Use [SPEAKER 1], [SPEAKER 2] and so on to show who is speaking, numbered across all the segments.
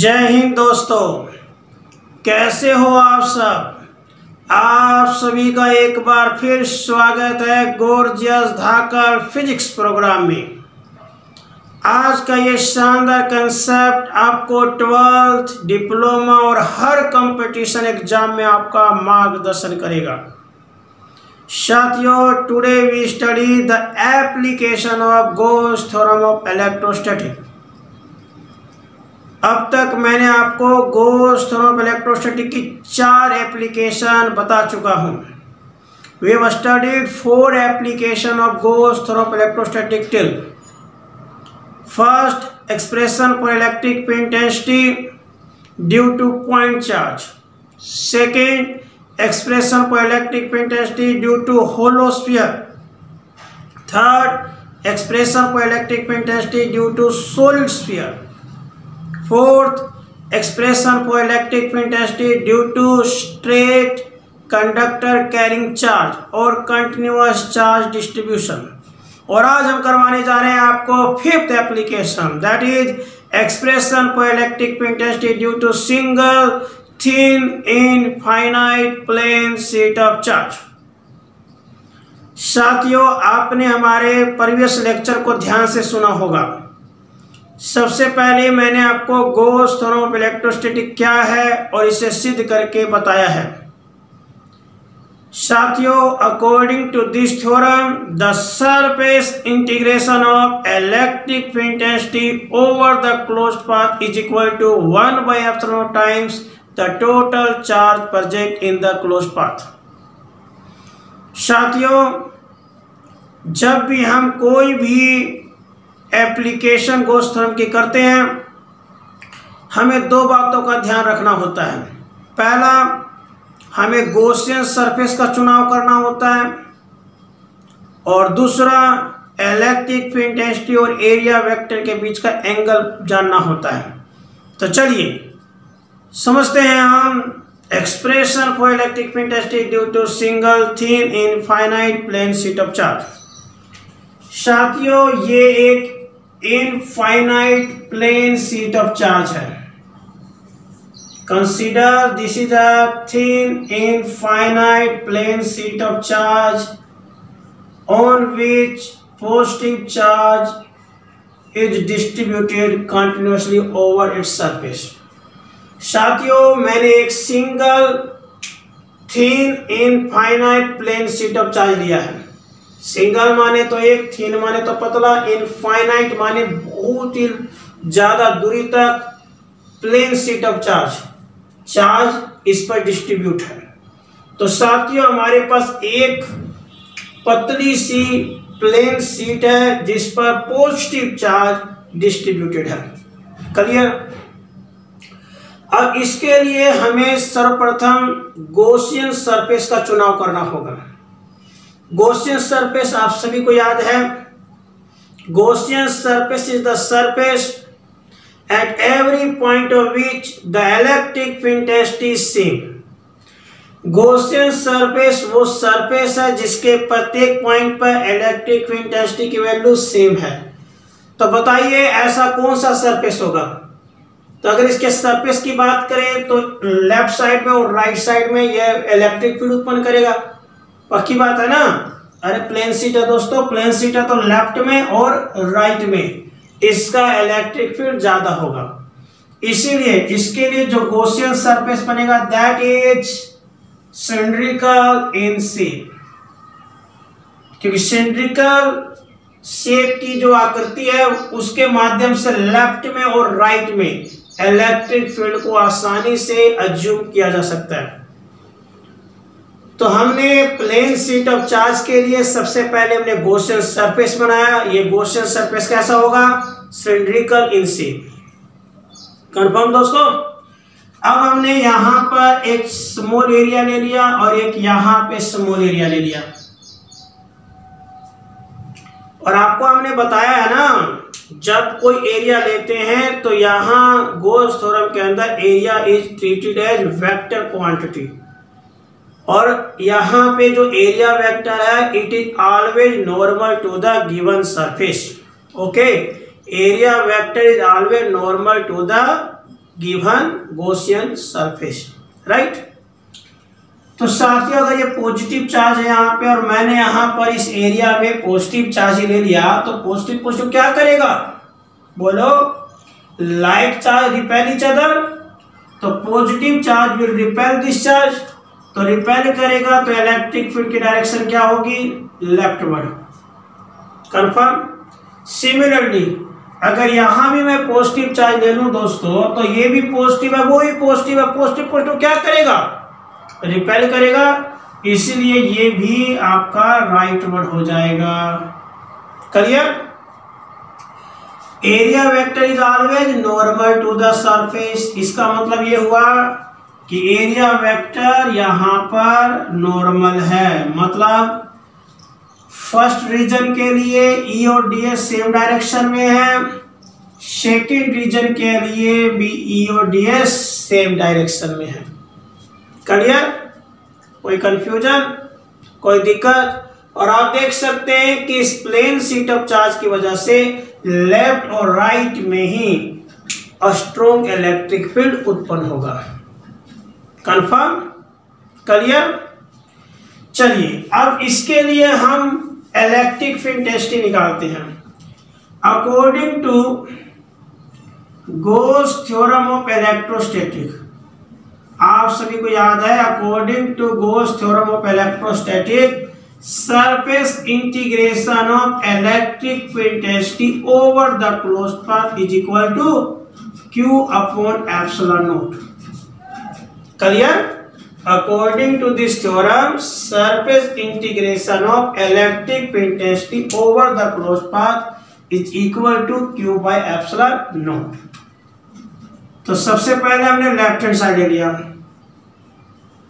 [SPEAKER 1] जय हिंद दोस्तों। कैसे हो आप सब? आप सभी का एक बार फिर स्वागत है गोरजियस धाकर फिजिक्स प्रोग्राम में। आज का ये शानदार कंसेप्ट आपको ट्वेल्थ डिप्लोमा और हर कंपटीशन एग्ज़ाम में आपका मार्गदर्शन करेगा। साथियों today we study the application of Gauss theorem of electrostatic अब तक मैंने आपको गोस थर्मो इलेक्ट्रोस्टैटिक की चार एप्लीकेशन बता चुका हूँ। We have studied four application of Gauss theorem electrostatic till first expression for electric intensity due to point charge second expression for electric intensity due to hollow sphere third expression for electric intensity due to solid sphere fourth expression for electric intensity due to straight conductor carrying charge और continuous charge distribution और आज हम करवाने जा रहे हैं आपको fifth application that is expression for electric intensity due to single thin infinite plane sheet of charge साथियों, आपने हमारे परिवेश लेक्चर को ध्यान से सुना होगा। सबसे पहले मैंने आपको गोस थ्योरम इलेक्ट्रोस्टैटिक क्या है और इसे सिद्ध करके बताया है। साथियों according to this theorem the surface integration of electric intensity over the close path is equal to one by epsilon times the total charge project in the close path साथियों, जब भी हम कोई भी एप्लीकेशन गोस थर्म की करते हैं। हमें दो बातों का ध्यान रखना होता है। पहला, हमें गोसियन सरफेस का चुनाव करना होता है। और दूसरा इलेक्ट्रिक इंटेंसिटी और एरिया वेक्टर के बीच का एंगल जानना होता है। तो चलिए, समझते हैं हम expression for electric intensity due to single thin infinite plane sheet of charge साथियों, ये एक infinite plane sheet of charge है। Consider this is a thin infinite plane sheet of charge on which positive charge is distributed continuously over its surface साथियों, मैंने एक single thin infinite plane sheet of charge लिया है। Single माने तो एक थीन माने तो पतला इनफाइनाइट माने बहुत ही ज़्यादा दूरी तक plane sheet of charge charge इस पर डिस्ट्रीब्यूट है। तो साथियों, हमारे पास एक पतली सी प्लेन सीट है, जिस पर पॉजिटिव चार्ज डिस्ट्रीब्यूटेड है। क्लियर अब इसके लिए हमें सर्वप्रथम गोशियन सरफेस का चुनाव करना होगा। गोशियन सरफेस आप सभी को याद है। Gaussian surface is the surface at every point of which the electric test is same Gaussian surface वो सरफेस है जिसके प्रत्येक पॉइंट पर इलेक्ट्रिक टेस्ट की वैल्यू सेम है। तो बताइए ऐसा कौन सा सरफेस होगा? तो अगर इसके सरफेस की बात करें तो लेफ़्ट साइड में और राइट साइड में यह इलेक्ट्रिक फ़ील्ड उत्पन्न करेगा। पक्की बात है ना? अरे प्लेन सीट है दोस्तों प्लेन सीट है तो लेफ़्ट में और राइट में इसका इलेक्ट्रिक फ़ील्ड ज़्यादा होगा। इसीलिए इसके लिए जो गोशियन सरफेस बनेगा that is cylindrical in shape क्योंकि सिंड्रिकल शेप की जो आकृति है, उसके माध्यम से लेफ़्ट में और राइट में इलेक्ट्रिक फ़ील्ड को आसानी से अज्यूम किया जा सकता है। तो हमने प्लेन सीट ऑफ़ चार्ज के लिए सबसे पहले हमने गोशन सरफेस बनाया। ये गोशन सरफेस कैसा होगा? सिलिंड्रिकल इन शेप कंफर्म दोस्तों? अब हमने यहाँ पर एक स्मॉल एरिया ले लिया और एक यहाँ पे स्मॉल एरिया ले लिया। और आपको हमने बताया है ना, जब कोई एरिया लेते हैं तो यहाँ गोस थोरम के अंदर area is treated as vector quantity और यहाँ पे जो एरिया वेक्टर है it is always normal to the given surface okay area vector is always normal to the given Gaussian surface right तो साथियों, अगर ये पॉजिटिव चार्ज है यहाँ पे और मैंने यहाँ पर इस एरिया में पॉजिटिव चार्ज ले लिया तो पॉजिटिव पॉजिटिव क्या करेगा? बोलो like charge repel each other तो positive charge will repel this charge तो रिपेल करेगा तो इलेक्ट्रिक फ़ील्ड की डायरेक्शन क्या होगी? लेफ्टवर्ड कंफर्म सिमिलरली अगर यहाँ भी मैं पॉजिटिव चार्ज ले लूँ दोस्तों तो ये भी पॉजिटिव है, वो भी पॉजिटिव है। पॉजिटिव पॉजिटिव क्या करेगा? रिपेल करेगा, इसलिए ये भी आपका राइट वर्ड हो जाएगा। Clear area vector is always normal to the surface इसका मतलब ये हुआ कि एरिया वेक्टर यहाँ पर नॉर्मल है। मतलब फ़र्स्ट रीजन के लिए ई e और डी एस सेम डायरेक्शन में है। सेकेंड रीजन के लिए भी ई e और डी एस सेम डायरेक्शन में है। क्लियर कोई कंफ्यूजन कोई दिक्कत? और आप देख सकते हैं कि इस प्लेन सीट ऑफ़ चार्ज की वजह से लेफ़्ट और राइट में ही स्ट्रोंग इलेक्ट्रिक फ़ील्ड उत्पन्न होगा। कंफर्म क्लियर चलिए, अब इसके लिए हम इलेक्ट्रिक फ़ील्ड टेस्टिंग निकालते हैं। According to Gauss theorem of electrostatic आप सभी को याद है according to Gauss theorem of electrostatic surface integration of electric field density over the closed path is equal to q upon epsilon naught clear according to this theorem surface integration of electric intensity over the close path is equal to Q by epsilon naught तो सबसे पहले हमने left hand side लिया।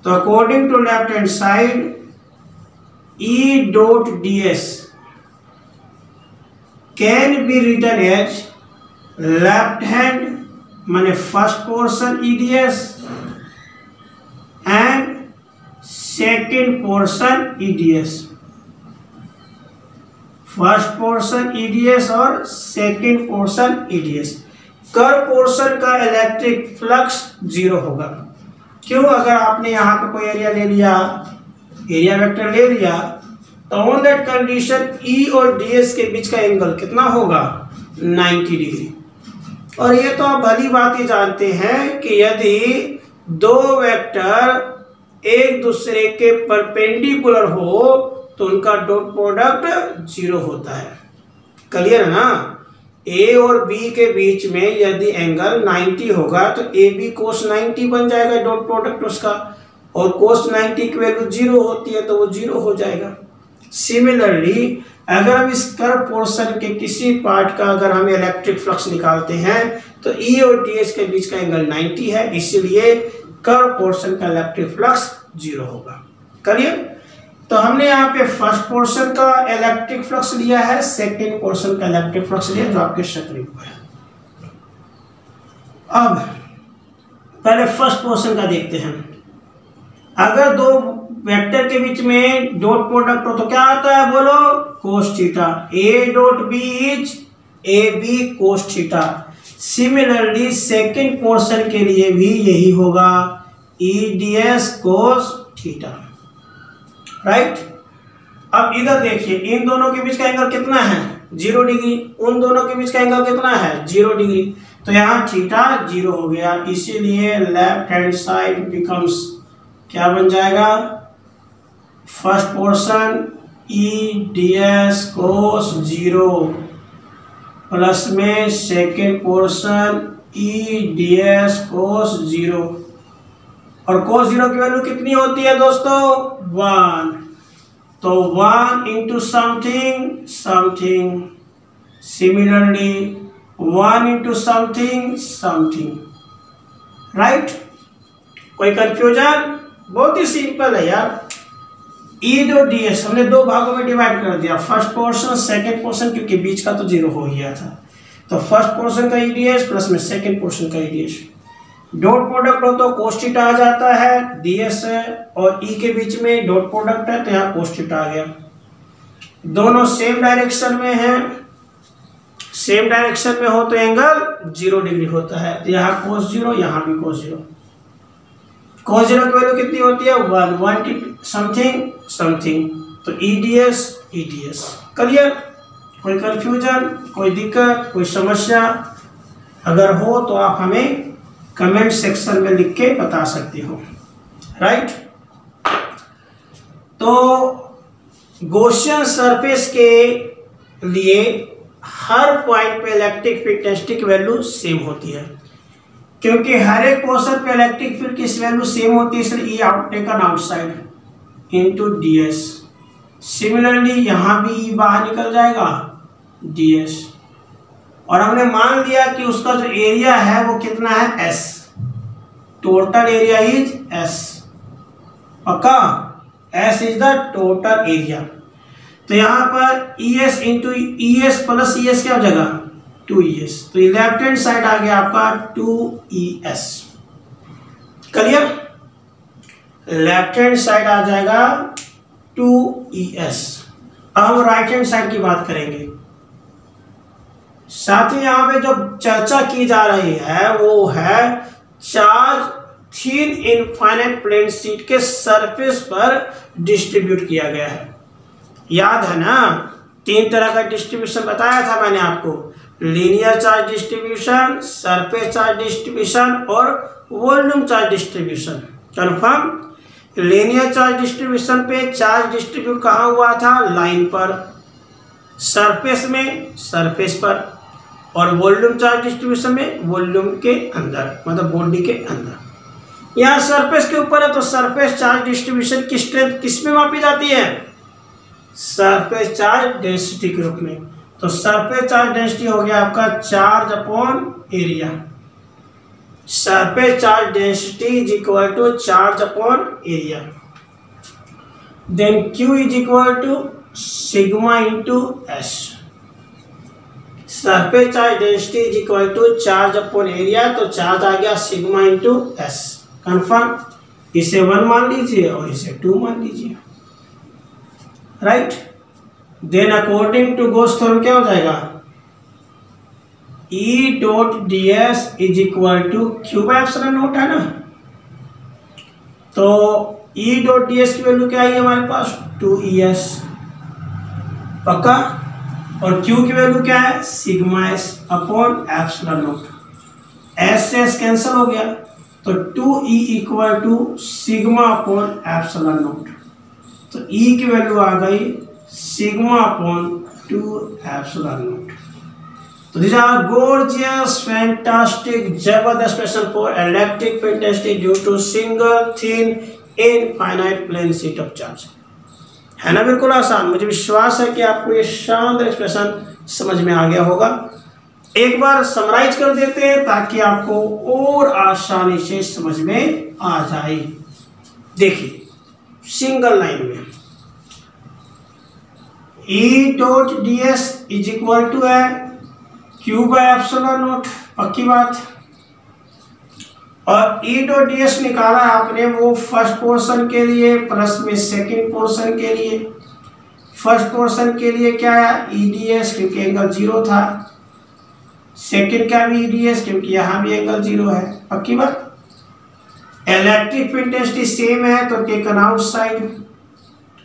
[SPEAKER 1] तो according to left hand side E dot DS can be written as left hand माने first portion EDS D second portion EDS first portion EDS और second portion EDS कर portion का electric flux zero होगा। क्यों? अगर आपने यहाँ पे कोई एरिया ले लिया एरिया वेक्टर ले लिया तो ऑन दैट कंडीशन ई और डीएस के बीच का एंगल कितना होगा? 90 डिग्री। और ये तो आप भली बात ही जानते हैं कि यदि दो वेक्टर एक दूसरे के परपेंडिकुलर हो तो उनका डॉट प्रोडक्ट ज़ीरो होता है। क्लियर है ना? ए और बी के बीच में यदि एंगल 90 होगा तो ए बी कोस 90 बन जाएगा डॉट प्रोडक्ट उसका। और कोस 90 की वैल्यू ज़ीरो होती है तो वो ज़ीरो हो जाएगा। सिमिलरली अगर हम इस कर्व पोर्शन के किसी पार्ट का अगर हम इलेक्ट्रिक फ्लक्स निकालते हैं तो ई e और डी के बीच का एंगल 90 है। इसीलिए कर्व पोर्शन का इलेक्ट्रिक फ्लक्स ज़ीरो होगा। करिए? तो हमने यहाँ पे फ़र्स्ट पोर्शन का इलेक्ट्रिक फ्लक्स लिया है सेकेंड पोर्शन का इलेक्ट्रिक फ्लक्स लिया जो आपके पर है। अब, पहले फ़र्स्ट पोर्शन का देखते हैं अगर दो वेक्टर के बीच में डॉट प्रोडक्ट हो तो क्या आता है बोलो? Cos A dot B is A B cos similarly second portion के लिए भी यही होगा E D S cos theta right अब इधर देखिए, इन दोनों के बीच का एंगल कितना है? ज़ीरो डिग्री उन दोनों के बीच का एंगल कितना है? ज़ीरो डिग्री तो यहाँ थीटा ज़ीरो हो गया। इसीलिए लेफ़्ट हैंड साइड बिकम्स क्या बन जाएगा? First portion E D S cos zero plus में second portion E D S cos zero और कोस ज़ीरो की वैल्यू कितनी होती है दोस्तों? वन तो one into something something similarly one into something something right कोई कंफ्यूजन बहुत ही सिंपल है यार। ई डो डी एस हमने दो भागों में डिवाइड कर दिया। फ़र्स्ट पोर्शन सेकेंड पोर्शन क्योंकि बीच का तो ज़ीरो हो गया था। तो फ़र्स्ट पोर्शन का ईडीएस प्लस में सेकेंड पोर्शन का ईडीएस डॉट प्रोडक्ट हो तो कोस्टिट आ जाता है डीएस है, और ई e के बीच में डॉट प्रोडक्ट है तो यहाँ कोस्टिट आ गया। दोनों सेम डायरेक्शन में है। सेम डायरेक्शन में हो तो एंगल ज़ीरो डिग्री होता है। तो यहाँ कोस ज़ीरो यहाँ भी कोस ज़ीरो कोस ज़ीरो की वैल्यू कितनी होती है? One one into something something तो E D S E D S clear कोई कंफ्यूजन कोई दिक्कत, कोई समस्या? अगर हो तो आप हमें कमेंट सेक्शन में लिख के बता सकते हो। राइट तो गोशियन सरफेस के लिए हर पॉइंट पे इलेक्ट्रिक डेंसिटी वैल्यू सेम होती है। क्योंकि हर एक पोर्शन पे इलेक्ट्रिक फ़ील्ड की वैल्यू सेम होती है, इसलिए E out taken outside into DS similarly यहाँ भी ई e बाहर निकल जाएगा डीएस और हमने मान लिया कि उसका जो एरिया है, वो कितना है? S total area is S पक्का? S is the total area तो यहाँ पर E S into E S plus E S क्या हो जाएगा? टू ई एस तो लेफ़्ट हैंड साइड आ गया आपका two E S clear left hand side आ जाएगा टू ई एस अब हम राइट हैंड साइड की बात करेंगे। साथ ही यहाँ पे जो चर्चा की जा रही है, वो है charge thin infinite plane sheet के सरफेस पर डिस्ट्रीब्यूट किया गया है। याद है ना? तीन तरह का डिस्ट्रीब्यूशन बताया था मैंने आपको। Linear charge distribution surface charge distribution और volume charge distribution confirm linear charge distribution पे चार्ज डिस्ट्रीब्यूट कहाँ हुआ था? लाइन पर। सरफेस में सरफेस पर। और वॉल्यूम चार्ज डिस्ट्रीब्यूशन में वॉल्यूम के अंदर मतलब बॉडी के अंदर। यहाँ सरफेस के ऊपर है तो सरफेस चार्ज डिस्ट्रीब्यूशन की स्ट्रेंथ किसमें मापी जाती है? सरफेस चार्ज डेंसिटी के रूप में। तो सरफेस चार्ज डेंसिटी हो गया आपका charge upon area. Surface charge density is equal to charge upon area. Then Q is equal to sigma into S. Surface charge density is equal to charge upon area तो charge आ गया sigma into S. Confirm? इसे one मान लीजिए और इसे two मान लीजिए। Right? Then according to Gauss theorem क्या हो जाएगा? E dot D S is equal to Q by epsilon naught है ना? तो ई डॉट डी एस की वैल्यू क्या आई हमारे पास? टू ई एस पक्का? और क्यू की वैल्यू क्या है? Sigma S upon epsilon naught S से एस कैंसिल हो गया। तो two E equal to sigma upon epsilon naught तो ई की वैल्यू आ गई sigma upon two epsilon naught तो दिस आर gorgeous, fantastic ज़बरदस्त question for electric fantastic due to single thin infinite plane sheet of charge. है ना बिल्कुल आसान? मुझे विश्वास है कि आपको ये शानदार एक्सप्रेशन समझ में आ गया होगा। एक बार समराइज कर देते हैं ताकि आपको और आसानी से समझ में आ जाए। देखिए सिंगल लाइन में E dot D S is equal to है क्यू बाय एप्सलॉन नोट पक्की बात। और ई डॉट डी एस निकाला है आपने वो फ़र्स्ट पोर्शन के लिए प्लस में सेकंड पोर्शन के लिए। फ़र्स्ट पोर्शन के लिए क्या है? ई डी एस क्योंकि एंगल ज़ीरो था। सेकंड का भी ई डी एस क्योंकि यहाँ भी एंगल ज़ीरो है। पक्की बात? इलेक्ट्रिक डेंसिटी सेम है तो taken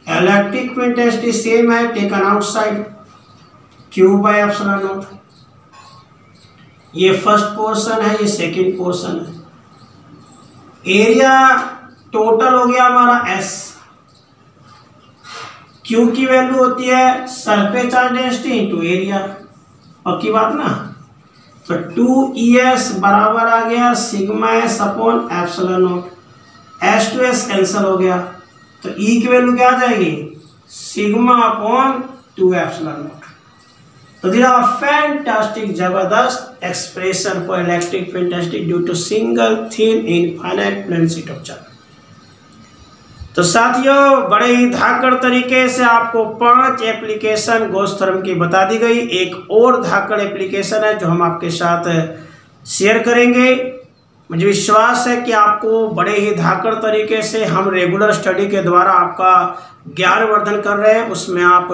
[SPEAKER 1] electric field density same है taken outside Q by epsilon naught ये फ़र्स्ट पोर्शन है, ये सेकंड पोर्शन है। एरिया टोटल हो गया हमारा एस क्यू की वैल्यू होती है surface charge density into area पक्की बात ना? तो टू ई एस बराबर आ गया sigma S upon epsilon naught S two S cancel हो गया। तो ई e की वैल्यू क्या आ जाएगी? सिग्मा अपॉन टू एप्सलॉन तो दिस आर फैंटास्टिक ज़बरदस्त expression for electric fantastic due to single thin infinite plane sheet of charge तो साथियों, बड़े ही धाकड़ तरीके से आपको पाँच एप्लीकेशन गोस्थर्म की बता दी गई। एक और धाकड़ एप्लीकेशन है जो हम आपके साथ शेयर करेंगे। मुझे विश्वास है कि आपको बड़े ही धाकड़ तरीके से हम रेगुलर स्टडी के द्वारा आपका ज्ञान वर्धन कर रहे हैं, उसमें आप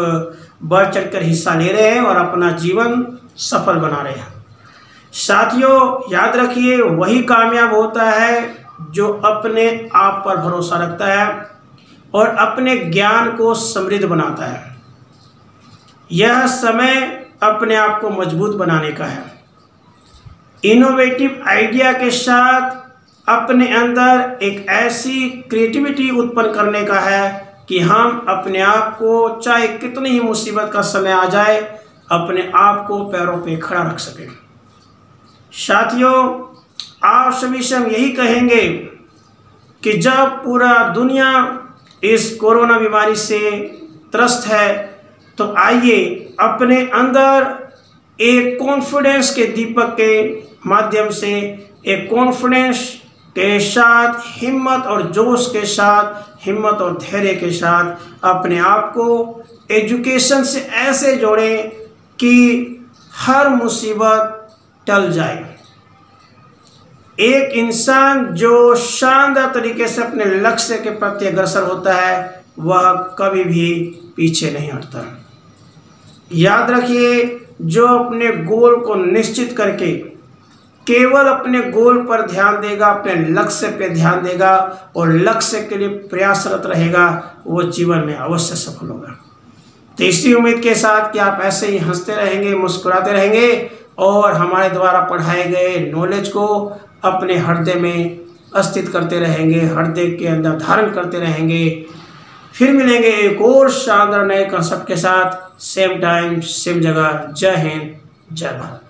[SPEAKER 1] बढ़ चढ़कर हिस्सा ले रहे हैं और अपना जीवन सफल बना रहे हैं। साथियों, याद रखिए, वही कामयाब होता है जो अपने आप पर भरोसा रखता है और अपने ज्ञान को समृद्ध बनाता है। यह समय अपने आप को मज़बूत बनाने का है। इनोवेटिव आइडिया के साथ अपने अंदर एक ऐसी क्रिएटिविटी उत्पन्न करने का है कि हम अपने आप को चाहे कितनी ही मुसीबत का समय आ जाए, अपने आप को पैरों पे खड़ा रख सकें। साथियों, आप सभी से हम यही कहेंगे कि जब पूरा दुनिया इस कोरोना बीमारी से त्रस्त है तो आइए अपने अंदर एक कॉन्फिडेंस के दीपक के माध्यम से, एक कॉन्फिडेंस के साथ, हिम्मत और जोश के साथ, हिम्मत और धैर्य के साथ अपने आप को एजुकेशन से ऐसे जोड़ें कि हर मुसीबत टल जाए। एक इंसान जो शानदार तरीके से अपने लक्ष्य के प्रति अग्रसर होता है, वह कभी भी पीछे नहीं हटता। याद रखिए जो अपने गोल को निश्चित करके केवल अपने गोल पर ध्यान देगा, अपने लक्ष्य पे ध्यान देगा और लक्ष्य के लिए प्रयासरत रहेगा, वो जीवन में अवश्य सफल होगा। तो इसी उम्मीद के साथ कि आप ऐसे ही हँसते रहेंगे, मुस्कुराते रहेंगे और हमारे द्वारा पढ़ाए गए नॉलेज को अपने हृदय में अस्थित करते रहेंगे, हृदय के अंदर धारण करते रहेंगे। फिर मिलेंगे एक और शानदार नए कंसेप्ट के साथ। सेम टाइम सेम जगह। जय हिंद, जय भारत।